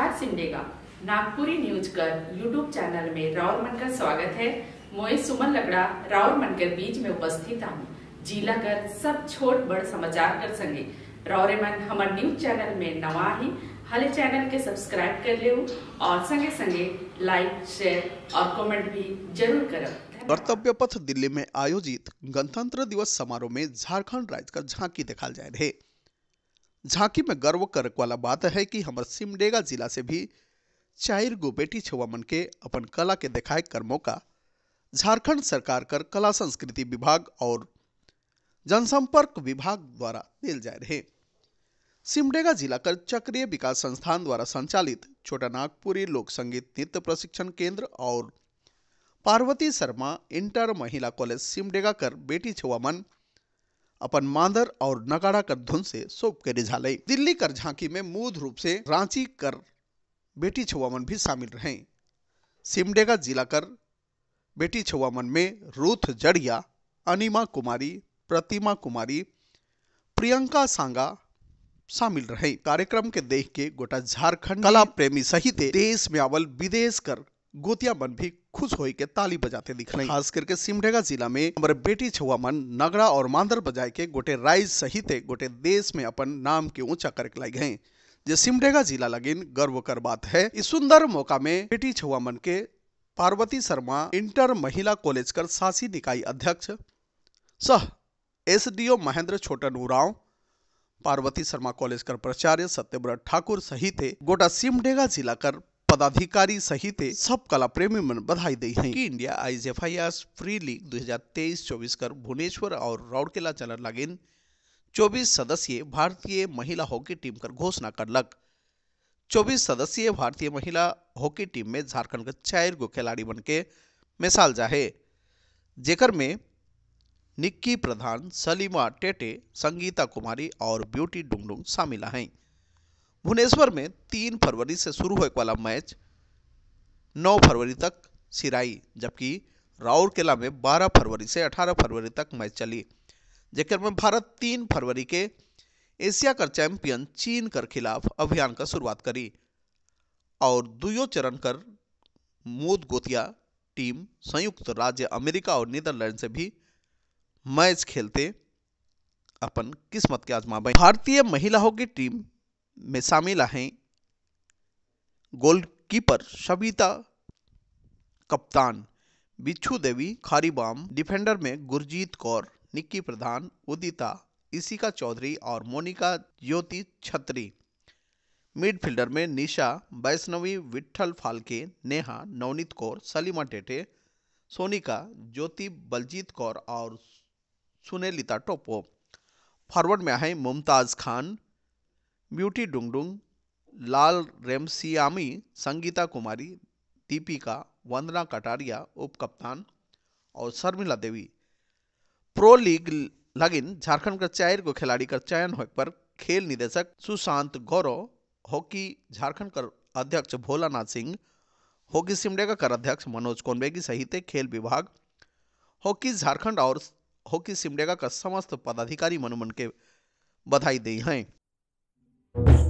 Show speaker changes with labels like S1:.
S1: जोहार सिमडेगा नागपुरी न्यूज़ कर YouTube channel में राउर मन का स्वागत है। मोए सुमन लकड़ा राउर मन के बीच में उपस्थित हूँ जिला कर सब छोट बड़ समाचार कर संगे। राउरे मन, हमार न्यूज़ चैनल में नवा ही। हले चैनल के सब्सक्राइब कर ले और संगे संगे लाइक, शेयर और कमेंट भी ज़रूर करब।
S2: कर्तव्य पथ दिल्ली में आयोजित गणतंत्र दिवस समारोह में झारखंड राज्य का झांकी दिखाल जाए रहे। झांकी में गर्व करक वाला बात है कि हमारे सिमडेगा जिला से भी चार गो बेटी छुआ मन के अपन कला के दिखाए कर मौका झारखंड सरकार कर कला संस्कृति विभाग और जनसंपर्क विभाग द्वारा दिल जाए रहे। सिमडेगा जिला कर चक्रीय विकास संस्थान द्वारा संचालित छोटा नागपुरी लोक संगीत नृत्य प्रशिक्षण केंद्र और पार्वती शर्मा इंटर महिला कॉलेज सिमडेगा कर बेटी छुआ मन अपन मांदर और नगाड़ा कर धुन से सोप के रिझाले दिल्ली कर झांकी में मूल रूप से रांची कर बेटी छुआमन भी शामिल रहे। सिमडेगा जिला कर बेटी छुआमन में रूथ जड़िया, अनिमा कुमारी, प्रतिमा कुमारी, प्रियंका सांगा शामिल रहे। कार्यक्रम के देख के गोटा झारखंड कला प्रेमी सहित देश में आवल विदेश कर गोतिया मन भी खुश होई के ताली बजाते दिख रहे खास करके सिमडेगा जिला में हमारे बेटी छुआ मन, नगड़ा और मांदर बजाए के गोटे राइज सहित गोटे देश में अपन नाम के ऊँचा करके लाई गए जे सिमडेगा जिला लगिन गर्व कर बात है। इस सुंदर मौका में बेटी छुआ मन के पार्वती शर्मा इंटर महिला कॉलेज कर शासी निकाय अध्यक्ष, सह एसडीओ महेंद्र छोटन उराव, पार्वती शर्मा कॉलेज कर प्राचार्य सत्यव्रत ठाकुर सहित गोटा सिमडेगा जिला कर पदाधिकारी सहित सब कला प्रेमी मन बधाई दी है। India eyes F I R free league 2023-24 कर भुवनेश्वर और राउरकेला चलन लगिन। 24 सदस्यीय भारतीय महिला हॉकी टीम कर घोषणा करलक 24 सदस्यीय भारतीय महिला हॉकी टीम में झारखंड के चार गो खिलाड़ी बन के मिसाल जाहे जेकर में निक्की प्रधान, सलीमा टेटे, संगीता कुमारी और ब्यूटी डुंगडुंग शामिल हैं। भुवनेश्वर में तीन फरवरी से शुरू होने वाला मैच 9 फरवरी तक सिराई, जबकि राउरकेला में 12 फरवरी से 18 फरवरी तक मैच चली। जेकर में भारत 3 फरवरी के एशिया कर चैंपियन चीन कर खिलाफ अभियान का शुरुआत करी और दुयो चरण कर मोद गोतिया टीम संयुक्त राज्य अमेरिका और नीदरलैंड से भी मैच खेलते अपन किस्मत के आजमा भारतीय महिला हॉकी टीम में शामिल हैं। गोलकीपर सविता कप्तान बिच्छू देवी, खारीबाम डिफेंडर में गुरजीत कौर, निक्की प्रधान उदिता, इसिका चौधरी और मोनिका ज्योति छत्री। मिडफील्डर में निशा, वैष्णवी विठल फालके, नेहा, नवनीत कौर, सलीमा टेटे, सोनिका, ज्योति, बलजीत कौर और सुनेलिता टोपो फॉरवर्ड में हैं मुमताज़ खान ब्यूटी डुंगडुंग, लाल रेमसियामी, संगीता कुमारी, दीपिका, वंदना कटारिया, उप कप्तान और शर्मिला देवी। प्रो लीग लगिन झारखंड का चार को खिलाड़ी का चयन होने पर खेल निदेशक सुशांत गौरव, हॉकी झारखंड का अध्यक्ष भोलानाथ सिंह, हॉकी सिमडेगा कर अध्यक्ष मनोज कोनबेगी सहित खेल विभाग, हॉकी झारखंड और हॉकी सिमडेगा का समस्त पदाधिकारी मनुमन के बधाई दी हैं। you